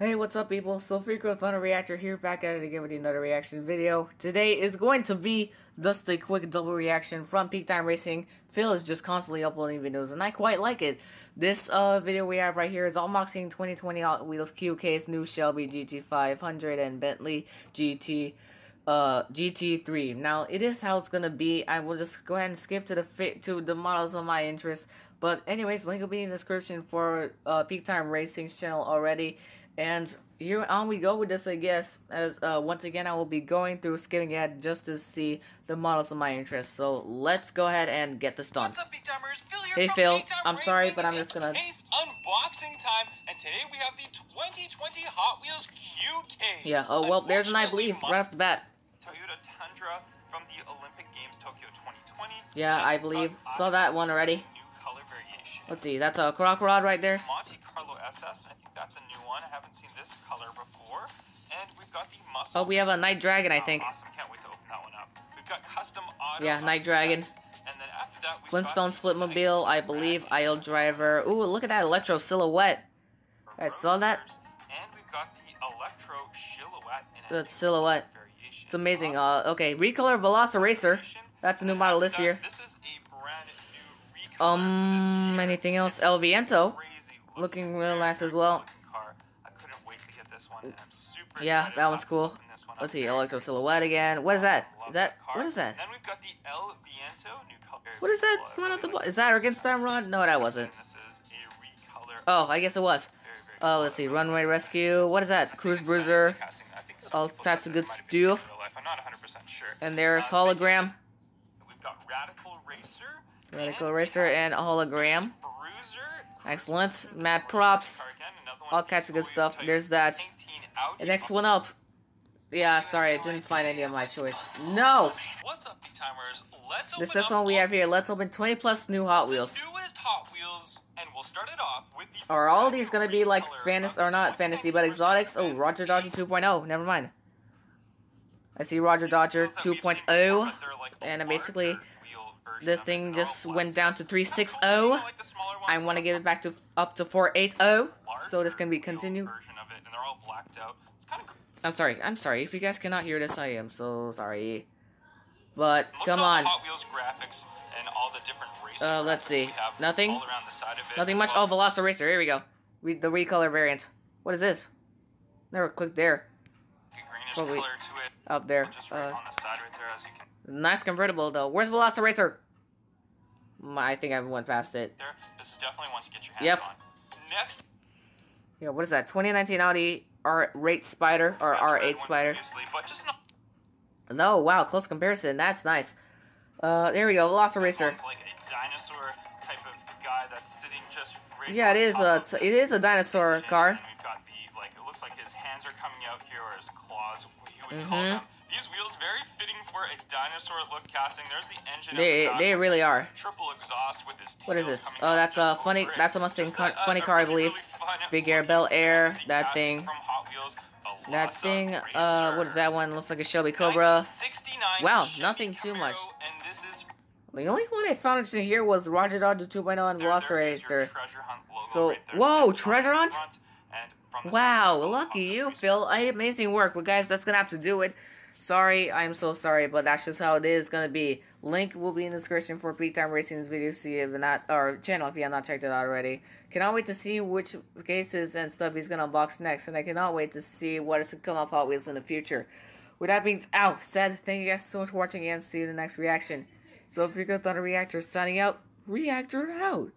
Hey, what's up, people? Sulfuricore Thunder Reactor here, back at it again with another reaction video. Today is going to be just a quick double reaction from Peak Time Racing. Phil is just constantly uploading videos, and I quite like it. This uh, video we have right here is unboxing 2020 Hot Wheels QCase, new Shelby GT500, and Bentley GT uh, GT3. Now, it is how it's gonna be. I will just go ahead and skip to the fit to the models of my interest. But anyways, link will be in the description for uh, Peak Time Racing's channel already. And here on we go with this, I guess. As uh, once again, I will be going through skipping ahead just to see the models of my interest. So let's go ahead and get this done. Up, Peak Timers? Phil here Hey, Phil. I'm sorry, but I'm just gonna- It's unboxing time, and today we have the 2020 Hot Wheels Q case. Yeah. Oh well, there's an I believe right off the bat. Toyota Tundra from the Olympic Games Tokyo 2020. Yeah, I believe. Saw that one already. New color variation. Let's see. That's a croc rod right there. Monte Carlo SS, and I think that's a one. I haven't seen this color before. And we've got the muscle. Oh, we have a night dragon, I think. Awesome! Can't wait to open that one up. We've got custom auto. Yeah, Night Dragon. next, And then after that, we've Flintstones Flintmobile, I believe. Aisle Driver. Ooh, look at that electro silhouette. I saw that. And we've got the Electro Silhouette. That silhouette. variation. It's amazing. Uh, okay, Recolor Velociracer. That's a new model this year. This is a brand new recolor for this Um, anything else? El Viento. Looking real nice as well. cool-looking car. I couldn't wait to get this one, and I'm super Yeah, excited that one's cool. one. Let's see, Electro Silhouette again. What is that? Love that what is that? Then we've got the El Viento new color. What is that Well, I one at really the Is that against that rod? No, that wasn't. This is a recolor. Oh, I guess it was. Uh, let's see, Runway Rescue. What is that? Cruise it's kind of Bruiser. casting. I think All types of good might have been in stuff. real life. I'm not 100% sure. And there's Uh, Hologram, We've got Radical Racer. Radical and Racer, and hologram. Bruiser. Excellent. Mad props. All kinds of good stuff. There's that. The next one up. Yeah, sorry, I didn't find any of my choice. No! What's up, Timers? Let's open This up one we have here. Let's open 20 plus new Hot Wheels. Newest Hot Wheels, and we'll start it off with the. Are all these gonna be like fantasy or not fantasy but exotics? Oh, Rodger Dodger 2.0. Never mind. I see Rodger Dodger wheels that we've seen 2.0. before, but they're like a and basically, wheel version This thing just all went down to 360. like the smaller ones, I want to give it back to up to 480. So this can be continued. version of it, and they're all blacked out. It's kind of cool. I'm sorry. I'm sorry. If you guys cannot hear this, I am so sorry. But come on. the Hot Wheels graphics and all the different racing Uh, let's see. Nothing? all around the side of it, Nothing much. well Oh, Velociracer. Here we go. Re the recolor variant. What is this? Never clicked there. Probably color to it. Up there. Uh, on the side right there, as you can. nice convertible though. Where's Velociracer? I think I went past it. There, this is definitely one to get your hands Yep. on. Next, Yeah, what is that? 2019 Audi R8 Spider or we have the red R8 Spider? previously, but just not. No, wow, close comparison. That's nice. Uh, there we go, Velociracer. one's like a dinosaur type of guy that's sitting just. Right Yeah, it is a of t- this it is a dinosaur car. And we've got the like. It looks like his hands are coming out here, or his claws. You would call Mhm. them. These wheels very fitting for a dinosaur look casting. There's the engine. They the they really are. triple exhaust with his What is this? Oh, that's a funny- it. that's a Mustang Just a- funny a car, I believe. really Big Air, looking Bel Air, that thing. Wheels, That thing, uh, what is that one? Looks like a Shelby Cobra. 1969 Wow, Chevy nothing too much. And this is The only one I found in here was Rodger Dodger 2.0 and there- there is your Velociracer. treasure hunt logo So- right there, whoa, treasure hunt? front and from the Wow, lucky you, Phil. I amazing work. But guys, that's gonna have to do it. Sorry, I'm so sorry, but that's just how it is gonna be. Link will be in the description for Peak Time Racing's video. See if not or channel if you have not checked it out already. Cannot wait to see which cases and stuff he's gonna unbox next, and I cannot wait to see what is to come off Hot Wheels in the future. With that being out, said, thank you guys so much for watching and see you in the next reaction. So if you're good Thunder Reactor signing out, Reactor out.